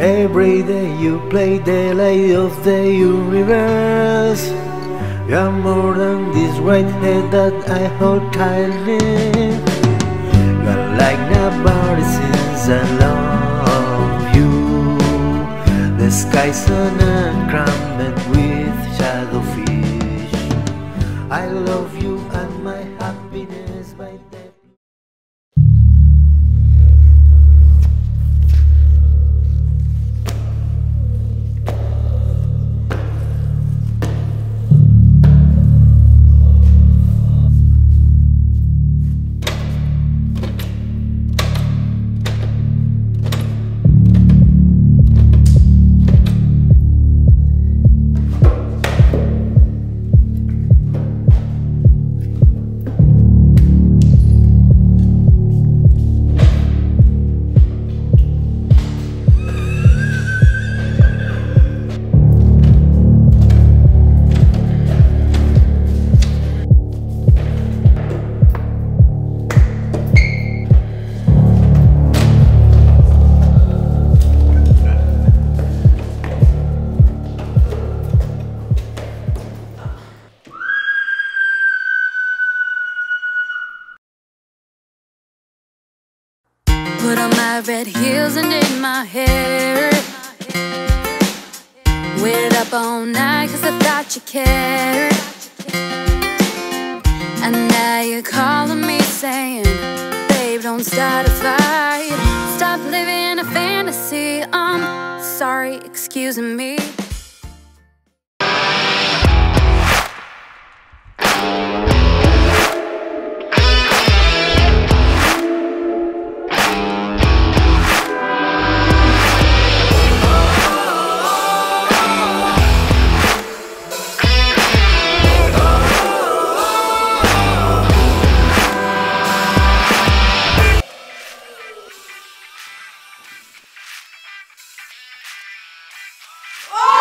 Every day you play the light of the universe. You're more than this redhead that I hold tightly. You're like nobody since I love you. The sky's uncrowded with shadowfish. I love you Put on my red heels and did my hair. Waited up all night cause I thought you cared. And now you're calling me saying, Babe, don't start a fight. Stop living a fantasy. I'm sorry, excuse me. Oh!